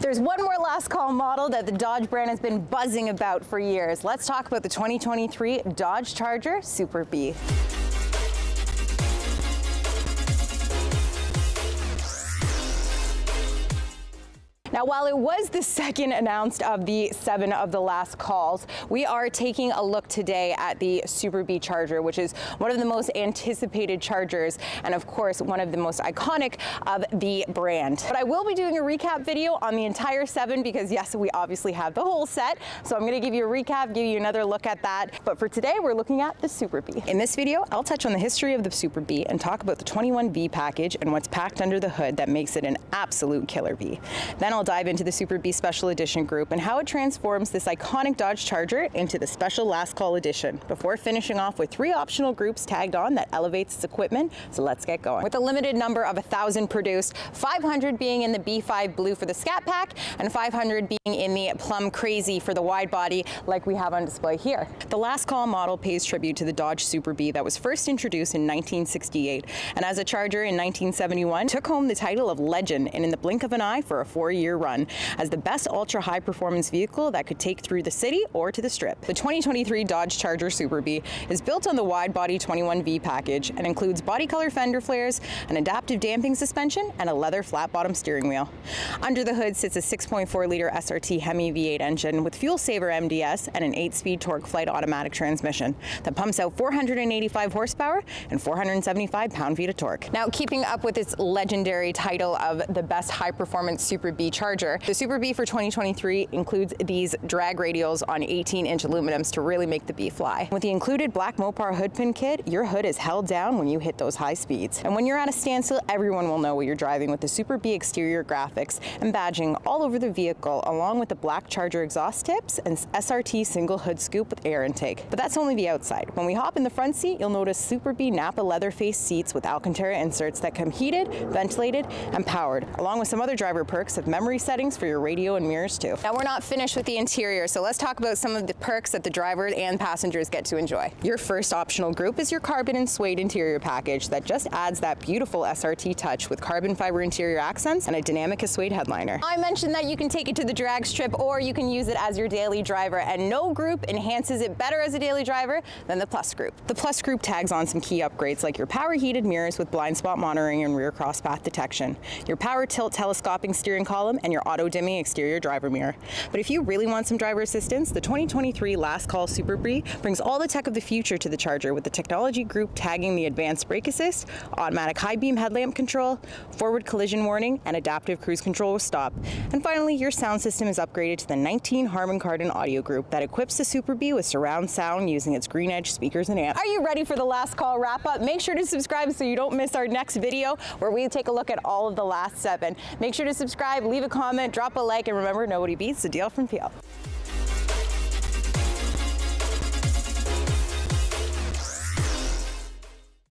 There's one more last call model that the Dodge brand has been buzzing about for years. Let's talk about the 2023 Dodge Charger Super Bee. Now, while it was the second announced of the seven of the last calls, we are taking a look today at the Super Bee Charger, which is one of the most anticipated chargers and, of course, one of the most iconic of the brand. But I will be doing a recap video on the entire seven because, yes, we obviously have the whole set. So I'm going to give you a recap, give you another look at that. But for today, we're looking at the Super Bee. In this video, I'll touch on the history of the Super Bee and talk about the 21V package and what's packed under the hood that makes it an absolute killer B. Then I'll dive into the Super Bee Special Edition group and how it transforms this iconic Dodge Charger into the special Last Call Edition, before finishing off with three optional groups tagged on that elevates its equipment. So let's get going. With a limited number of 1,000 produced, 500 being in the B5 Blue for the Scat Pack, and 500 being in the Plum Crazy for the wide body, like we have on display here. The Last Call model pays tribute to the Dodge Super Bee that was first introduced in 1968, and as a Charger in 1971, took home the title of Legend and in the blink of an eye for a four-year run as the best ultra high performance vehicle that could take through the city or to the strip. The 2023 Dodge Charger Super Bee is built on the wide body 21V package and includes body color fender flares, an adaptive damping suspension, and a leather flat bottom steering wheel. Under the hood sits a 6.4 liter SRT Hemi V8 engine with fuel saver MDS and an 8 speed TorqueFlite automatic transmission that pumps out 485 horsepower and 475 pound feet of torque. Now, keeping up with its legendary title of the best high performance Super Bee Charger, the Super Bee for 2023 includes these drag radials on 18 inch aluminums to really make the B fly. With the included black Mopar hood pin kit, your hood is held down when you hit those high speeds. And when you're at a standstill, everyone will know what you're driving with the Super Bee exterior graphics and badging all over the vehicle, along with the black Charger exhaust tips and SRT single hood scoop with air intake. But that's only the outside. When we hop in the front seat, you'll notice Super Bee Nappa leather face seats with Alcantara inserts that come heated, ventilated, and powered, along with some other driver perks of memory settings for your radio and mirrors too. Now we're not finished with the interior, so let's talk about some of the perks that the driver and passengers get to enjoy. Your first optional group is your carbon and suede interior package that just adds that beautiful SRT touch with carbon fiber interior accents and a Dinamica suede headliner. I mentioned that you can take it to the drag strip or you can use it as your daily driver and no group enhances it better as a daily driver than the Plus group. The Plus group tags on some key upgrades like your power heated mirrors with blind spot monitoring and rear cross path detection, your power tilt telescoping steering column and your auto dimming exterior driver mirror. But if you really want some driver assistance, the 2023 Last Call Super Bee brings all the tech of the future to the Charger with the technology group tagging the advanced brake assist, automatic high beam headlamp control, forward collision warning, and adaptive cruise control with stop. And finally, your sound system is upgraded to the 19 Harman Kardon audio group that equips the Super Bee with surround sound using its GreenEdge speakers and amps. Are you ready for the Last Call wrap up? Make sure to subscribe so you don't miss our next video where we take a look at all of the last seven. Make sure to subscribe, leave a comment, drop a like, and remember, nobody beats the deal from Peel.